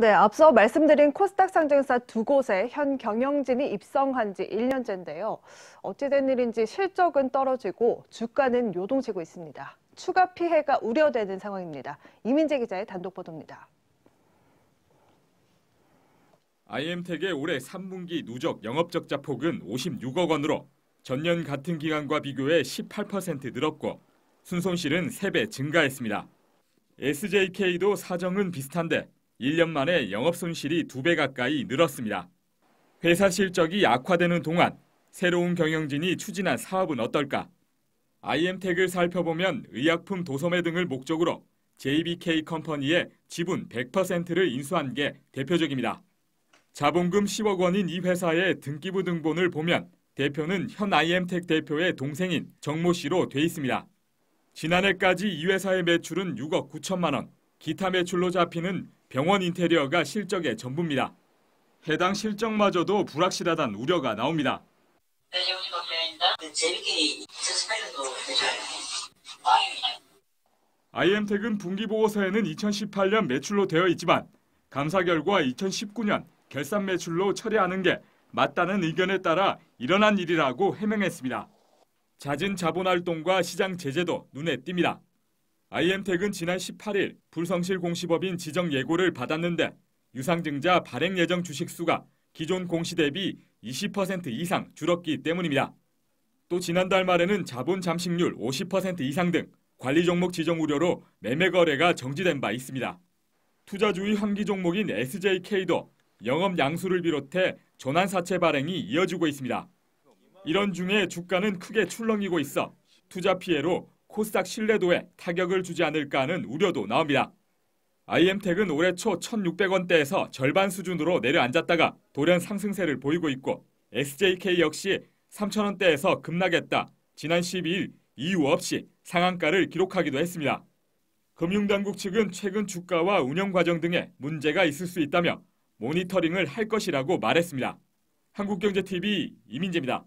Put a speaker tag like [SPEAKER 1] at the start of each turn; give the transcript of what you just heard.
[SPEAKER 1] 네, 앞서 말씀드린 코스닥 상증사 두 곳에 현 경영진이 입성한 지 1년째인데요. 어찌된 일인지 실적은 떨어지고 주가는 요동치고 있습니다. 추가 피해가 우려되는 상황입니다. 이민재 기자의 단독 보도입니다.
[SPEAKER 2] IM텍의 올해 3분기 누적 영업적자 폭은 56억 원으로 전년 같은 기간과 비교해 18% 늘었고 순손실은 3배 증가했습니다. SJK도 사정은 비슷한데 1년 만에 영업 손실이 2배 가까이 늘었습니다. 회사 실적이 악화되는 동안 새로운 경영진이 추진한 사업은 어떨까? IM텍을 살펴보면 의약품 도소매 등을 목적으로 JBK 컴퍼니의 지분 100%를 인수한 게 대표적입니다. 자본금 10억 원인 이 회사의 등기부 등본을 보면 대표는 현 IM텍 대표의 동생인 정모 씨로 돼 있습니다. 지난해까지 이 회사의 매출은 6억 9천만 원, 기타 매출로 잡히는 병원 인테리어가 실적의 전부입니다. 해당 실적마저도 불확실하다는 우려가 나옵니다.
[SPEAKER 3] JBK 2018년도 매출이
[SPEAKER 2] IM텍은 분기보고서에는 2018년 매출로 되어 있지만 감사 결과 2019년 결산 매출로 처리하는 게 맞다는 의견에 따라 일어난 일이라고 해명했습니다. 잦은 자본활동과 시장 제재도 눈에 띕니다. IM텍은 지난 18일 불성실 공시법인 지정 예고를 받았는데 유상증자 발행 예정 주식 수가 기존 공시 대비 20% 이상 줄었기 때문입니다. 또 지난달 말에는 자본 잠식률 50% 이상 등 관리 종목 지정 우려로 매매 거래가 정지된 바 있습니다. 투자주의 환기 종목인 SJK도 영업 양수를 비롯해 전환 사채 발행이 이어지고 있습니다. 이런 중에 주가는 크게 출렁이고 있어 투자 피해로 코스닥 신뢰도에 타격을 주지 않을까 하는 우려도 나옵니다. IM텍은 올해 초 1,600원대에서 절반 수준으로 내려앉았다가 돌연 상승세를 보이고 있고 SJK 역시 3,000원대에서 급락했다. 지난 12일 이유 없이 상한가를 기록하기도 했습니다. 금융당국 측은 최근 주가와 운영 과정 등에 문제가 있을 수 있다며 모니터링을 할 것이라고 말했습니다. 한국경제TV 이민재입니다.